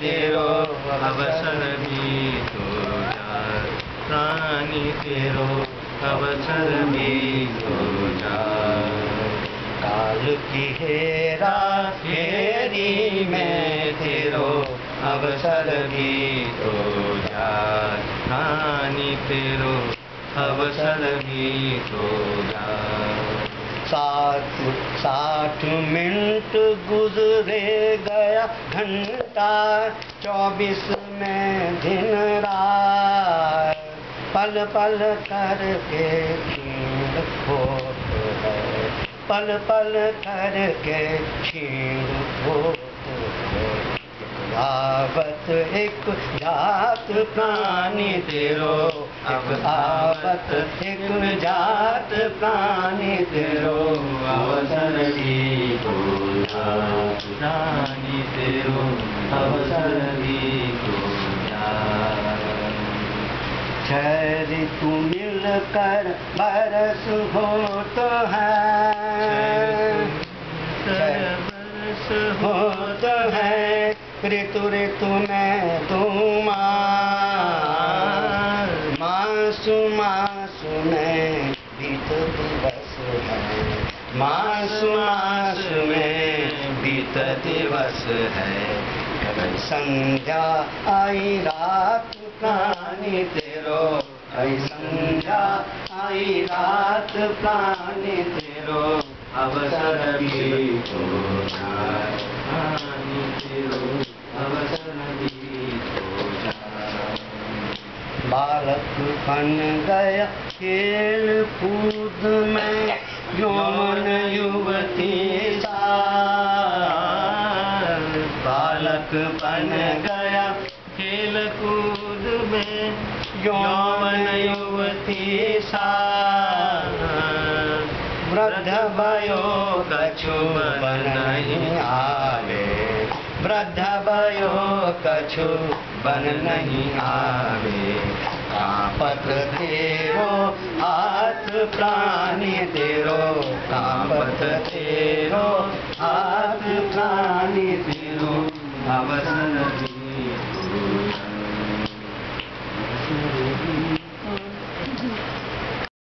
तेरो अवसर तो प्राणी तेरो अवसर तो काल की हेरा फेरी में तेरो अवसर भी तो प्राणी तेरो अवसर भी तो जाए साठ साठ मिनट गुजरे गया घंटा। चौबीस में दिन रात, पल पल करके छीन हो है। पल पल करके छीन है आवत एक जात प्राणी तेरो। एक आवत एक जात प्राणी तेरो। अवसर भी तो प्राणी तेरो। अवसर भी तो जाए छह ऋतु मिलकर बरस हो। तो है बरस हो। तो है। ऋतु ऋतु में तुम मासु मासु में बीत दिवस है। मासु मासु में बीत दिवस है। कभी संध्या आई रात प्राणी तेरो। आई संध्या आई रात प्राणी तेरो। अवसर भी तो जाए प्राणी तेरो अवसर भी तो जाए बालक बन गया खेल कूद में यौन युवती बालक बन गया खेल कूद में यौवन युवती सा वृद्ध भयो कछु नहीं आवे वृद्ध भयो कछु बन नहीं आवे। कापत तेरो हाथ प्राणी तेरो कापत तेरो हाथ प्राणी तेरो तो